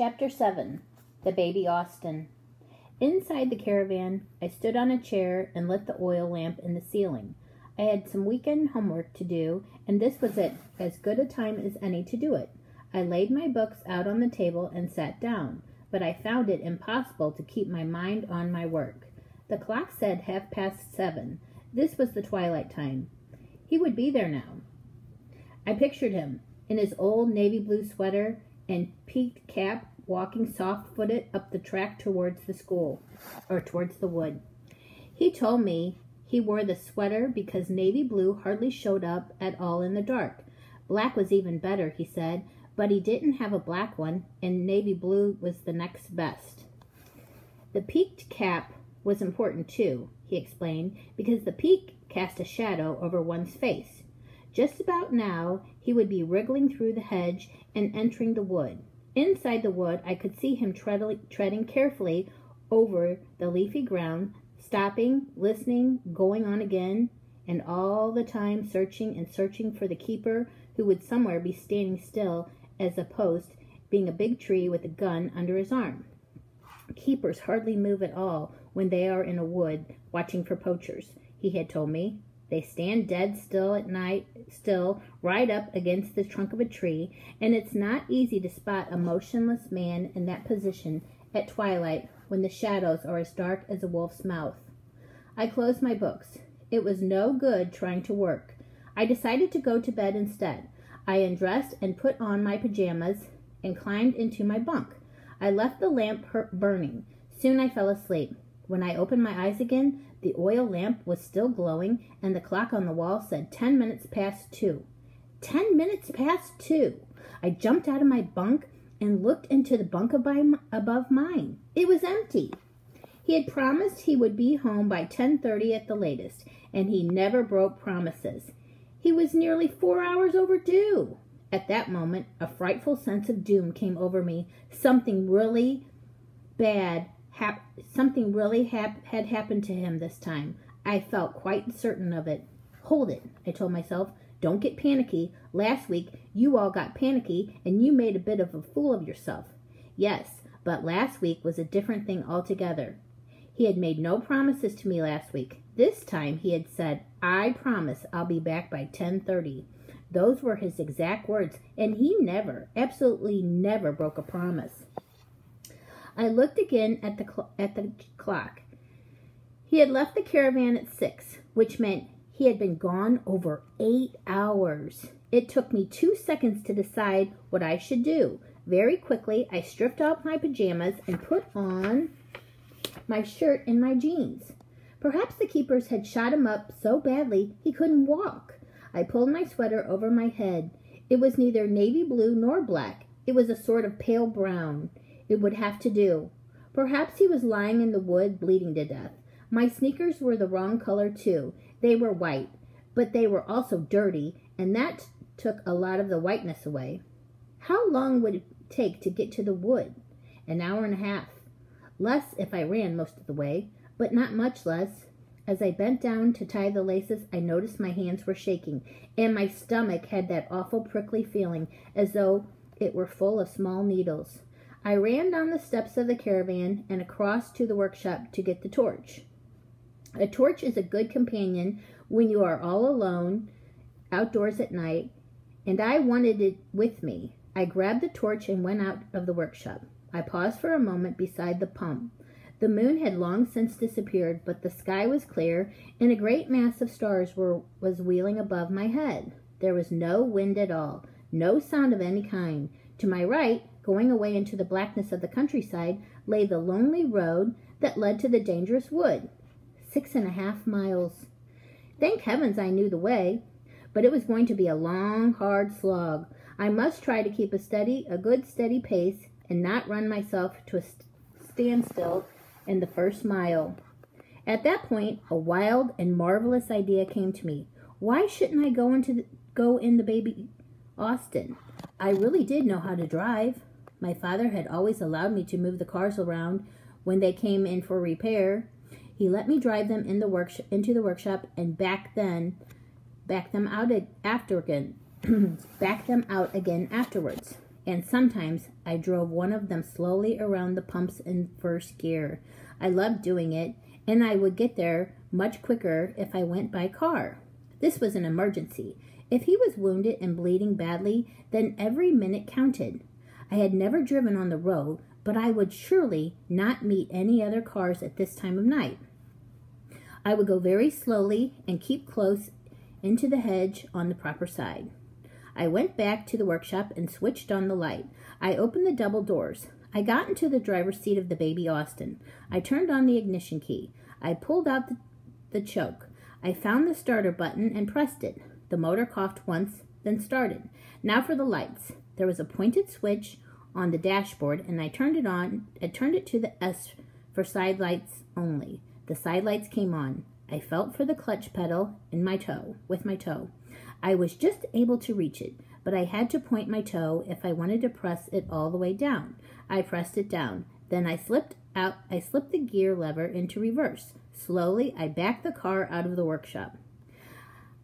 Chapter 7 The Baby Austin. Inside the caravan, I stood on a chair and lit the oil lamp in the ceiling. I had some weekend homework to do, and this was it, as good a time as any to do it. I laid my books out on the table and sat down, but I found it impossible to keep my mind on my work. The clock said half past seven. This was the twilight time. He would be there now. I pictured him in his old navy blue sweater and peaked cap walking soft footed up the track towards the school or towards the wood. He told me he wore the sweater because navy blue hardly showed up at all in the dark. Black was even better, he said, but he didn't have a black one, and navy blue was the next best. The peaked cap was important too, he explained, because the peak cast a shadow over one's face. Just about now, he would be wriggling through the hedge and entering the wood. Inside the wood, I could see him treading carefully over the leafy ground, stopping, listening, going on again, and all the time searching and searching for the keeper who would somewhere be standing still as a post, being a big tree with a gun under his arm. Keepers hardly move at all when they are in a wood watching for poachers, he had told me. They stand dead still at night, still, right up against the trunk of a tree, and it's not easy to spot a motionless man in that position at twilight when the shadows are as dark as a wolf's mouth. I closed my books. It was no good trying to work. I decided to go to bed instead. I undressed and put on my pajamas and climbed into my bunk. I left the lamp burning. Soon I fell asleep. When I opened my eyes again, the oil lamp was still glowing, and the clock on the wall said ten minutes past two. Ten minutes past two! I jumped out of my bunk and looked into the bunk above mine. It was empty. He had promised he would be home by 10:30 at the latest, and he never broke promises. He was nearly 4 hours overdue. At that moment, a frightful sense of doom came over me. Something really bad hap- something really hap- had happened to him this time. I felt quite certain of it. Hold it, I told myself. Don't get panicky. Last week, you all got panicky and you made a bit of a fool of yourself. Yes, but last week was a different thing altogether. He had made no promises to me last week. This time he had said, "I promise I'll be back by 10:30." Those were his exact words, and he never, absolutely never broke a promise. I looked again at the, at the clock. He had left the caravan at six, which meant he had been gone over eight hours. It took me two seconds to decide what I should do. Very quickly, I stripped off my pajamas and put on my shirt and my jeans. Perhaps the keepers had shot him up so badly he couldn't walk. I pulled my sweater over my head. It was neither navy blue nor black. It was a sort of pale brown. It would have to do. Perhaps he was lying in the wood bleeding to death. My sneakers were the wrong color, too. They were white, but they were also dirty, and that took a lot of the whiteness away. How long would it take to get to the wood? An hour and a half. Less if I ran most of the way, but not much less. As I bent down to tie the laces, I noticed my hands were shaking, and my stomach had that awful prickly feeling as though it were full of small needles. I ran down the steps of the caravan and across to the workshop to get the torch. A torch is a good companion when you are all alone outdoors at night, and I wanted it with me. I grabbed the torch and went out of the workshop. I paused for a moment beside the pump. The moon had long since disappeared, but the sky was clear, and a great mass of stars were, was wheeling above my head. There was no wind at all, no sound of any kind. To my right, Going away into the blackness of the countryside lay the lonely road that led to the dangerous wood. Six and a half miles. Thank heavens I knew the way, but it was going to be a long, hard slog. I must try to keep a steady, a good steady pace and not run myself to a standstill in the first mile. At that point, a wild and marvelous idea came to me. Why shouldn't I go into the, go in the baby Austin? I really did know how to drive. My father had always allowed me to move the cars around when they came in for repair. He let me drive them in the into the workshop and back then back them out after again back them out again afterwards. and sometimes I drove one of them slowly around the pumps in first gear. I loved doing it, and I would get there much quicker if I went by car. This was an emergency. If he was wounded and bleeding badly, then every minute counted. I had never driven on the road, but I would surely not meet any other cars at this time of night. I would go very slowly and keep close into the hedge on the proper side. I went back to the workshop and switched on the light. I opened the double doors. I got into the driver's seat of the baby Austin. I turned on the ignition key. I pulled out the, the choke. I found the starter button and pressed it. The motor coughed once, then started. Now for the lights. There was a pointed switch on the dashboard, and I turned it on. I turned it to the S for side lights only. The side lights came on. I felt for the clutch pedal in my toe with my toe. I was just able to reach it, but I had to point my toe if I wanted to press it all the way down. I pressed it down. Then I slipped out I slipped the gear lever into reverse. Slowly I backed the car out of the workshop.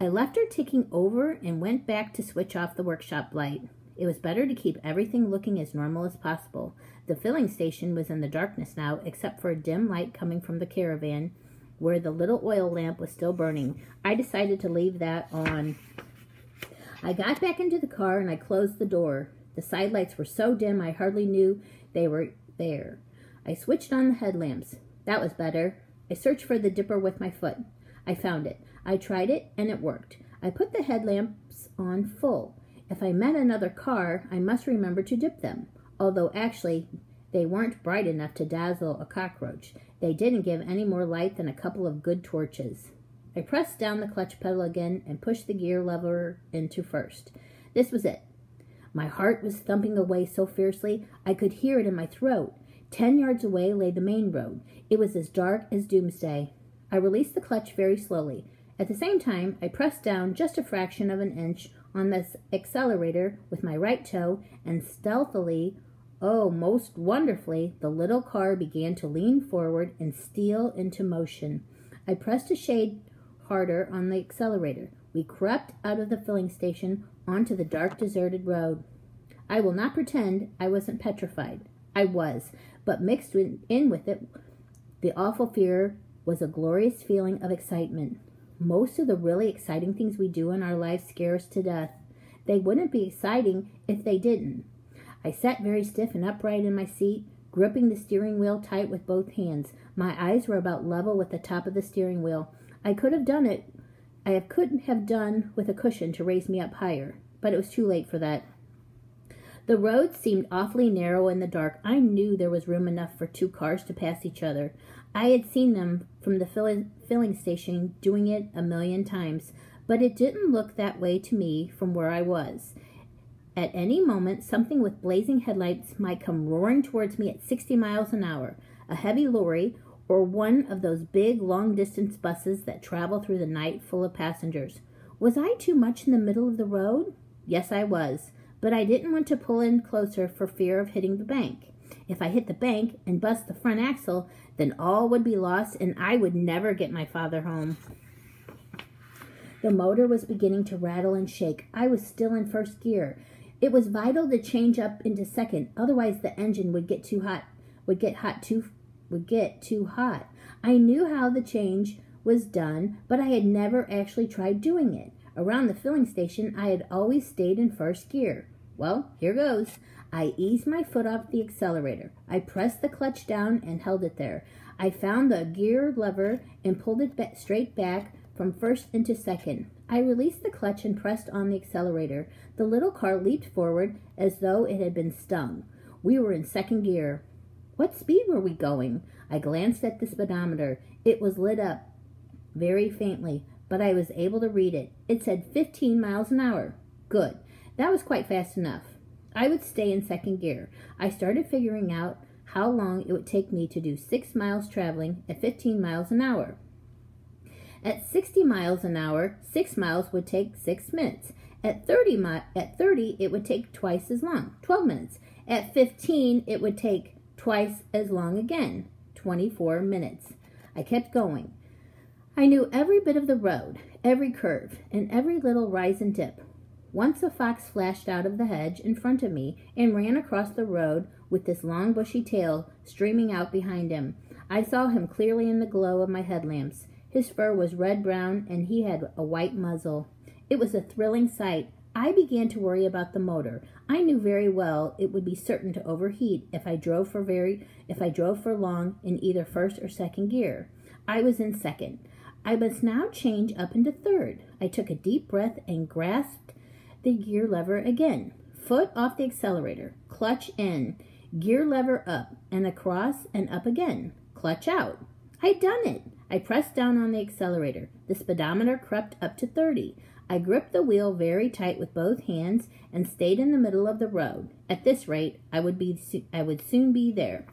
I left her ticking over and went back to switch off the workshop light. It was better to keep everything looking as normal as possible. The filling station was in the darkness now, except for a dim light coming from the caravan where the little oil lamp was still burning. I decided to leave that on. I got back into the car and I closed the door. The side lights were so dim I hardly knew they were there. I switched on the headlamps. That was better. I searched for the dipper with my foot. I found it. I tried it and it worked. I put the headlamps on full. If I met another car, I must remember to dip them although actually they weren't bright enough to dazzle a cockroach. They didn't give any more light than a couple of good torches. I pressed down the clutch pedal again and pushed the gear lever into first. This was it. My heart was thumping away so fiercely I could hear it in my throat. Ten yards away lay the main road. It was as dark as doomsday. I released the clutch very slowly. At the same time, I pressed down just a fraction of an inch on the accelerator with my right toe and stealthily Oh, most wonderfully, the little car began to lean forward and steal into motion. I pressed a shade harder on the accelerator. We crept out of the filling station onto the dark, deserted road. I will not pretend I wasn't petrified. I was, but mixed in with it, the awful fear was a glorious feeling of excitement. Most of the really exciting things we do in our lives scare us to death. They wouldn't be exciting if they didn't. I sat very stiff and upright in my seat, gripping the steering wheel tight with both hands. My eyes were about level with the top of the steering wheel. I could have done it. I couldn't have done with a cushion to raise me up higher, but it was too late for that. The road seemed awfully narrow in the dark. I knew there was room enough for two cars to pass each other. I had seen them from the filling station doing it a million times, but it didn't look that way to me from where I was. At any moment, something with blazing headlights might come roaring towards me at 60 miles an hour a heavy lorry or one of those big long distance buses that travel through the night full of passengers. Was I too much in the middle of the road? Yes, I was, but I didn't want to pull in closer for fear of hitting the bank. If I hit the bank and bust the front axle, then all would be lost and I would never get my father home. The motor was beginning to rattle and shake. I was still in first gear. It was vital to change up into second, otherwise the engine would get too hot, would get hot too would get too hot. I knew how the change was done, but I had never actually tried doing it. Around the filling station, I had always stayed in first gear. Well, here goes. I eased my foot off the accelerator. I pressed the clutch down and held it there. I found the gear lever and pulled it back, straight back from first into second. I released the clutch and pressed on the accelerator. The little car leaped forward as though it had been stung. We were in second gear. What speed were we going? I glanced at the speedometer. It was lit up very faintly, but I was able to read it. It said 15 miles an hour. Good. That was quite fast enough. I would stay in second gear. I started figuring out how long it would take me to do six miles traveling at 15 miles an hour. At 60 miles an hour, 6 miles would take 6 minutes. At 30 mi- at 30 it would take twice as long, 12 minutes. At 15 it would take twice as long again, 24 minutes. I kept going. I knew every bit of the road, every curve, and every little rise and dip. Once a fox flashed out of the hedge in front of me and ran across the road with his long bushy tail streaming out behind him. I saw him clearly in the glow of my headlamps. His fur was red brown and he had a white muzzle. It was a thrilling sight. I began to worry about the motor. I knew very well it would be certain to overheat if I drove for very if I drove for long in either first or second gear. I was in second. I must now change up into third. I took a deep breath and grasped the gear lever again. Foot off the accelerator, clutch in, gear lever up and across and up again, clutch out. I'd done it. I pressed down on the accelerator. The speedometer crept up to 30. I gripped the wheel very tight with both hands and stayed in the middle of the road. At this rate, I would be I would soon be there.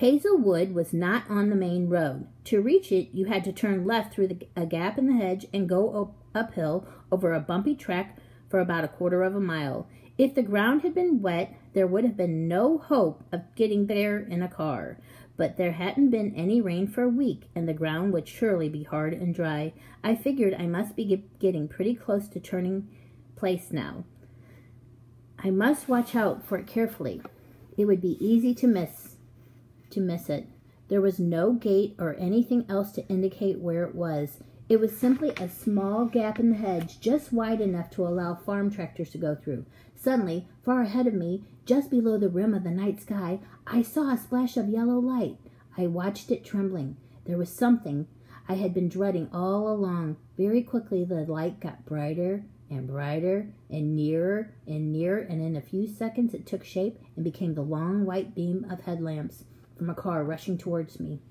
Hazell Wood was not on the main road. To reach it, you had to turn left through the, a gap in the hedge and go up, uphill over a bumpy track for about a quarter of a mile. If the ground had been wet, there would have been no hope of getting there in a car. But there hadn't been any rain for a week, and the ground would surely be hard and dry. I figured I must be get, getting pretty close to turning place now. I must watch out for it carefully. It would be easy to miss to miss it. There was no gate or anything else to indicate where it was. It was simply a small gap in the hedge, just wide enough to allow farm tractors to go through. Suddenly, far ahead of me, just below the rim of the night sky, I saw a splash of yellow light. I watched it trembling. There was something I had been dreading all along. Very quickly, the light got brighter and brighter and nearer and nearer, and in a few seconds it took shape and became the long white beam of headlamps from a car rushing towards me.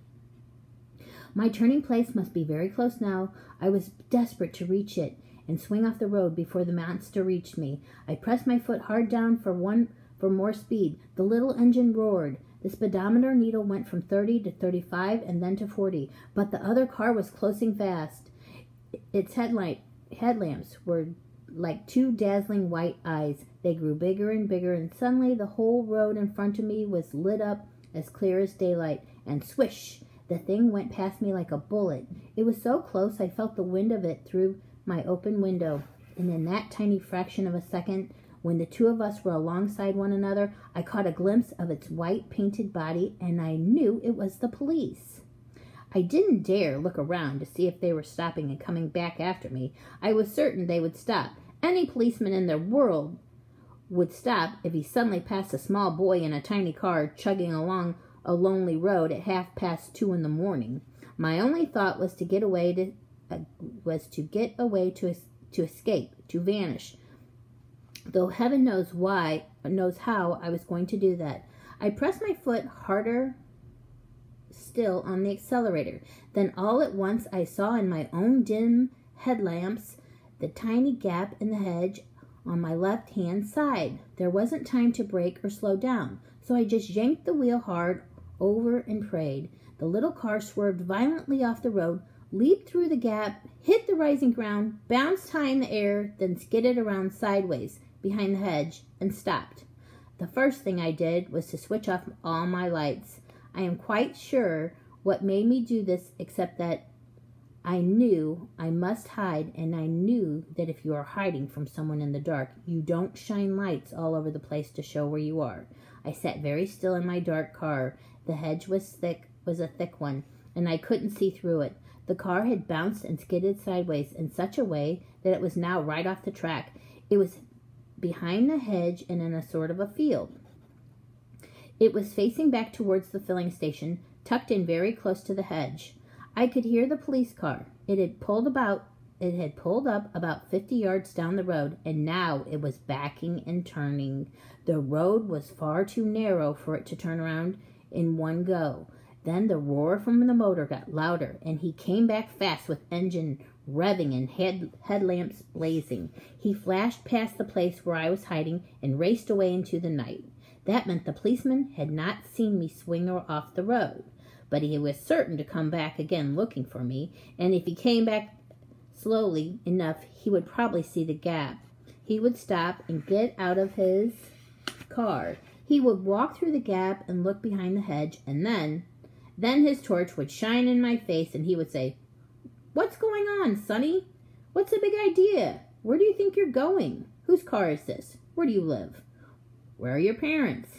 My turning place must be very close now. I was desperate to reach it and swing off the road before the monster reached me. I pressed my foot hard down for one for more speed. The little engine roared. The speedometer needle went from 30 to 35 and then to 40, but the other car was closing fast. Its headlight headlamps were like two dazzling white eyes. They grew bigger and bigger, and suddenly the whole road in front of me was lit up as clear as daylight, and swish! The thing went past me like a bullet. It was so close I felt the wind of it through my open window. And in that tiny fraction of a second, when the two of us were alongside one another, I caught a glimpse of its white painted body and I knew it was the police. I didn't dare look around to see if they were stopping and coming back after me. I was certain they would stop. Any policeman in the world would stop if he suddenly passed a small boy in a tiny car chugging along a lonely road at half past two in the morning. My only thought was to get away to uh, was to get away to to escape, to vanish. Though heaven knows why, knows how I was going to do that. I pressed my foot harder still on the accelerator. Then all at once I saw in my own dim headlamps the tiny gap in the hedge on my left hand side. There wasn't time to brake or slow down, so I just yanked the wheel hard over and prayed. The little car swerved violently off the road, leaped through the gap, hit the rising ground, bounced high in the air, then skidded around sideways behind the hedge and stopped. The first thing I did was to switch off all my lights. I am quite sure what made me do this except that I knew I must hide, and I knew that if you are hiding from someone in the dark, you don't shine lights all over the place to show where you are. I sat very still in my dark car. The hedge was thick, was a thick one, and I couldn't see through it. The car had bounced and skidded sideways in such a way that it was now right off the track. It was behind the hedge and in a sort of a field. It was facing back towards the filling station, tucked in very close to the hedge. I could hear the police car. It had pulled about it had pulled up about 50 yards down the road and now it was backing and turning. The road was far too narrow for it to turn around in one go. Then the roar from the motor got louder and he came back fast with engine revving and head, headlamps blazing. He flashed past the place where I was hiding and raced away into the night. That meant the policeman had not seen me swing off the road but he was certain to come back again looking for me, and if he came back slowly enough, he would probably see the gap. He would stop and get out of his car. He would walk through the gap and look behind the hedge, and then, then his torch would shine in my face, and he would say, What's going on, Sonny? What's the big idea? Where do you think you're going? Whose car is this? Where do you live? Where are your parents?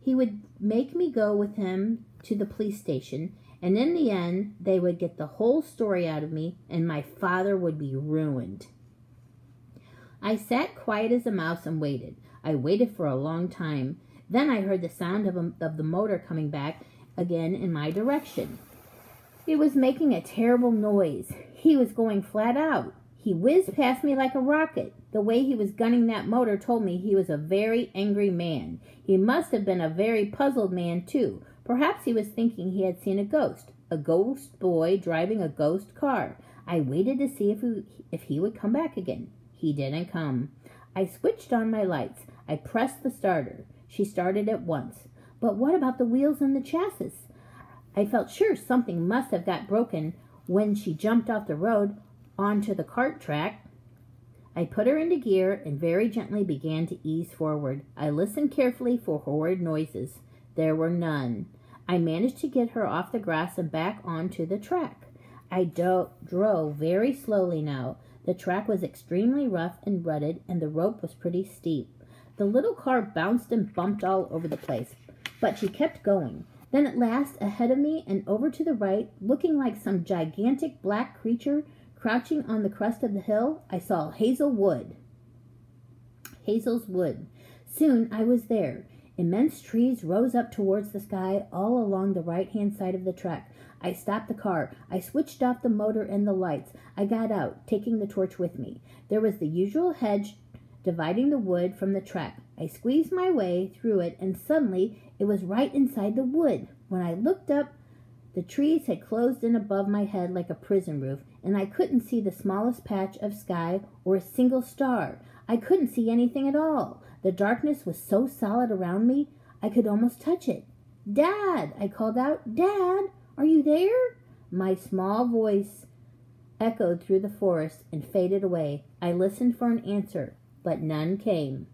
He would make me go with him to the police station, and in the end, they would get the whole story out of me, and my father would be ruined. I sat quiet as a mouse and waited. I waited for a long time. Then I heard the sound of, a, of the motor coming back again in my direction. It was making a terrible noise. He was going flat out. He whizzed past me like a rocket. The way he was gunning that motor told me he was a very angry man. He must have been a very puzzled man, too. Perhaps he was thinking he had seen a ghost, a ghost boy driving a ghost car. I waited to see if he, if he would come back again. He didn't come. I switched on my lights. I pressed the starter. She started at once. But what about the wheels and the chassis? I felt sure something must have got broken when she jumped off the road onto the cart track. I put her into gear and very gently began to ease forward. I listened carefully for horrid noises. There were none. I managed to get her off the grass and back onto the track. I do- drove very slowly now. The track was extremely rough and rutted, and the rope was pretty steep. The little car bounced and bumped all over the place, but she kept going. Then at last, ahead of me and over to the right, looking like some gigantic black creature crouching on the crest of the hill, I saw Hazell Wood. Hazell's Wood. Soon I was there. Immense trees rose up towards the sky all along the right hand side of the track. I stopped the car. I switched off the motor and the lights. I got out, taking the torch with me. There was the usual hedge dividing the wood from the track. I squeezed my way through it, and suddenly it was right inside the wood. When I looked up, the trees had closed in above my head like a prison roof, and I couldn't see the smallest patch of sky or a single star. I couldn't see anything at all. The darkness was so solid around me, I could almost touch it. Dad! I called out. Dad! Are you there? My small voice echoed through the forest and faded away. I listened for an answer, but none came.